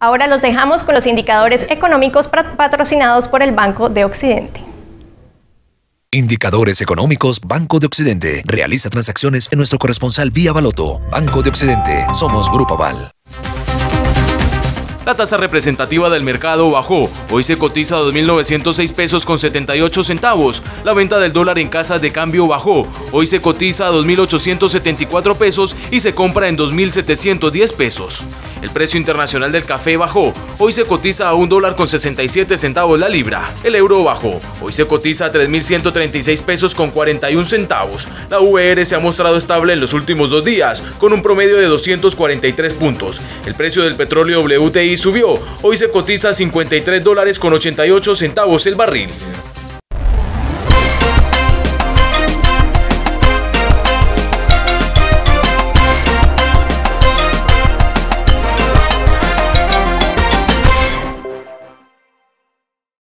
Ahora los dejamos con los indicadores económicos patrocinados por el Banco de Occidente. Indicadores económicos Banco de Occidente. Realiza transacciones en nuestro corresponsal vía Baloto. Banco de Occidente. Somos Grupo Aval. La tasa representativa del mercado bajó. Hoy se cotiza a 2.906 pesos con 78 centavos. La venta del dólar en casas de cambio bajó. Hoy se cotiza a 2.874 pesos y se compra en 2.710 pesos. El precio internacional del café bajó. Hoy se cotiza a un dólar con 67 centavos la libra. El euro bajó. Hoy se cotiza a 3.136 pesos con 41 centavos. La VR se ha mostrado estable en los últimos dos días, con un promedio de 243 puntos. El precio del petróleo WTI subió. Hoy se cotiza a 53 dólares con 88 centavos el barril.